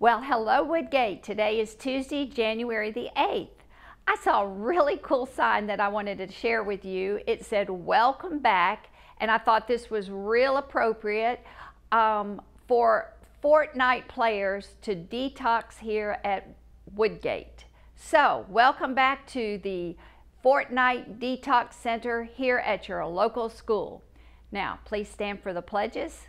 Well, hello Woodgate. Today is Tuesday, January the 8th. I saw a really cool sign that I wanted to share with you. It said, Welcome back, and I thought this was real appropriate um, for Fortnite players to detox here at Woodgate. So, welcome back to the Fortnite Detox Center here at your local school. Now, please stand for the pledges.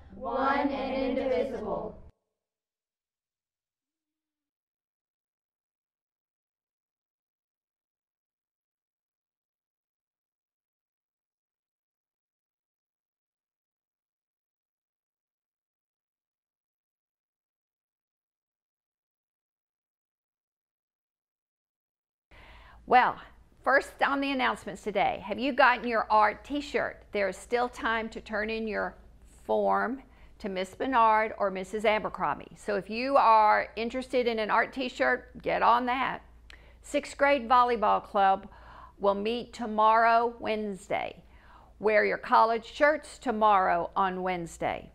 one and indivisible. Well, first on the announcements today, have you gotten your art t-shirt? There is still time to turn in your form to Miss Bernard or Mrs. Abercrombie. So if you are interested in an art t-shirt, get on that. Sixth grade volleyball club will meet tomorrow, Wednesday. Wear your college shirts tomorrow on Wednesday.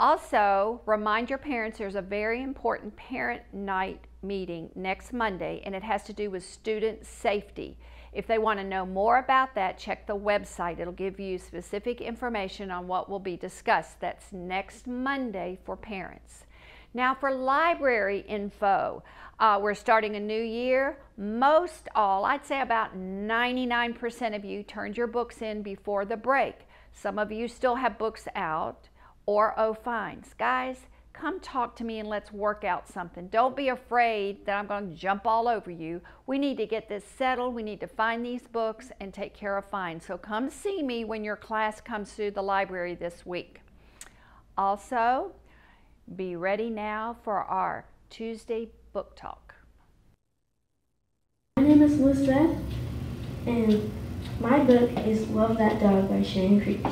Also, remind your parents there's a very important parent night meeting next Monday, and it has to do with student safety. If they want to know more about that, check the website. It'll give you specific information on what will be discussed. That's next Monday for parents. Now for library info, uh, we're starting a new year. Most all, I'd say about 99% of you turned your books in before the break. Some of you still have books out or oh fines. Guys, come talk to me and let's work out something. Don't be afraid that I'm going to jump all over you. We need to get this settled. We need to find these books and take care of fines. So come see me when your class comes through the library this week. Also, be ready now for our Tuesday book talk. My name is Liz Red, and my book is Love That Dog by Sharon Creech.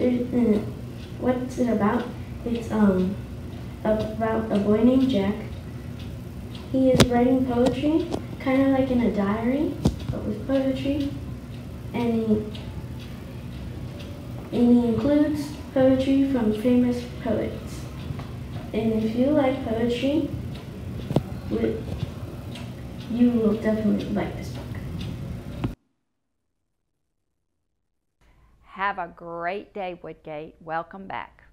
Uh, what's it about? It's um about a boy named Jack. He is writing poetry, kind of like in a diary, but with poetry. And he, and he includes poetry from famous poets. And if you like poetry, you will definitely like this book. Have a great day, Woodgate. Welcome back.